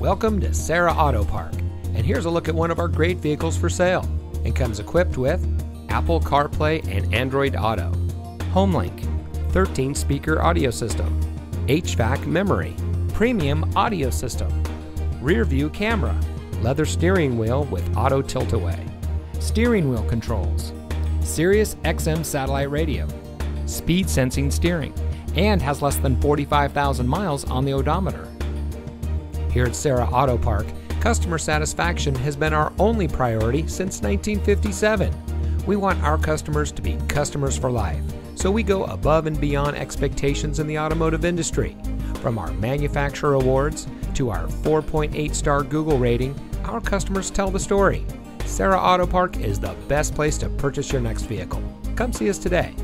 Welcome to Serra Auto Park, and here's a look at one of our great vehicles for sale. And comes equipped with Apple CarPlay and Android Auto, HomeLink, 13 speaker audio system, HVAC memory, premium audio system, rear view camera, leather steering wheel with auto tilt away, steering wheel controls, Sirius XM satellite radio, speed sensing steering, and has less than 45,000 miles on the odometer. Here at Serra Auto Park, customer satisfaction has been our only priority since 1957. We want our customers to be customers for life, so we go above and beyond expectations in the automotive industry. From our manufacturer awards to our 4.8 star Google rating, our customers tell the story. Serra Auto Park is the best place to purchase your next vehicle. Come see us today.